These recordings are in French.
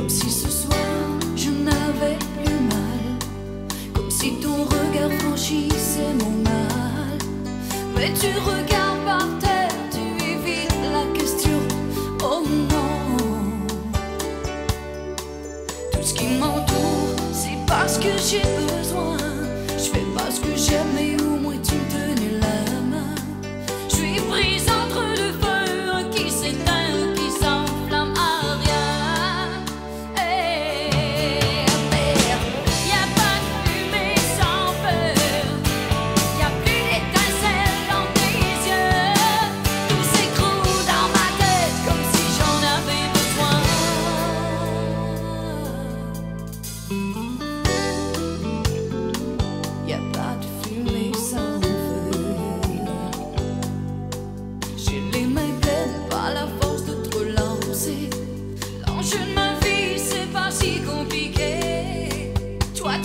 Comme si ce soir je n'avais plus mal, comme si ton regard franchissait mon mal. Mais tu regardes par terre, tu évites la question. Oh non, tout ce qui m'entoure, c'est parce que j'ai peur.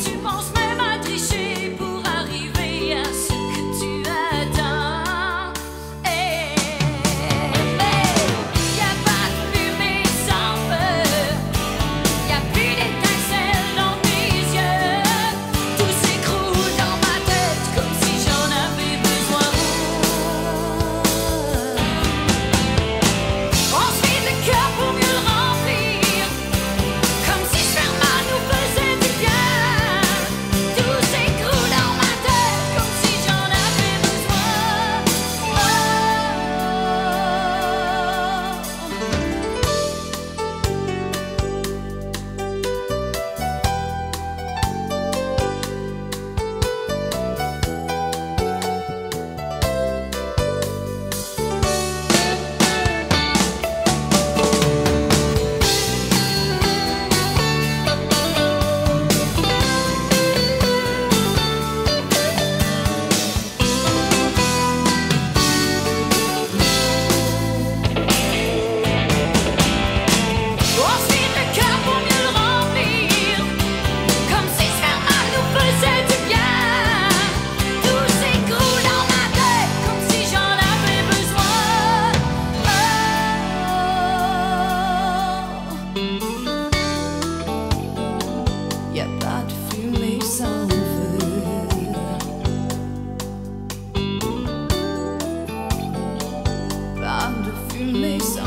tu penses mais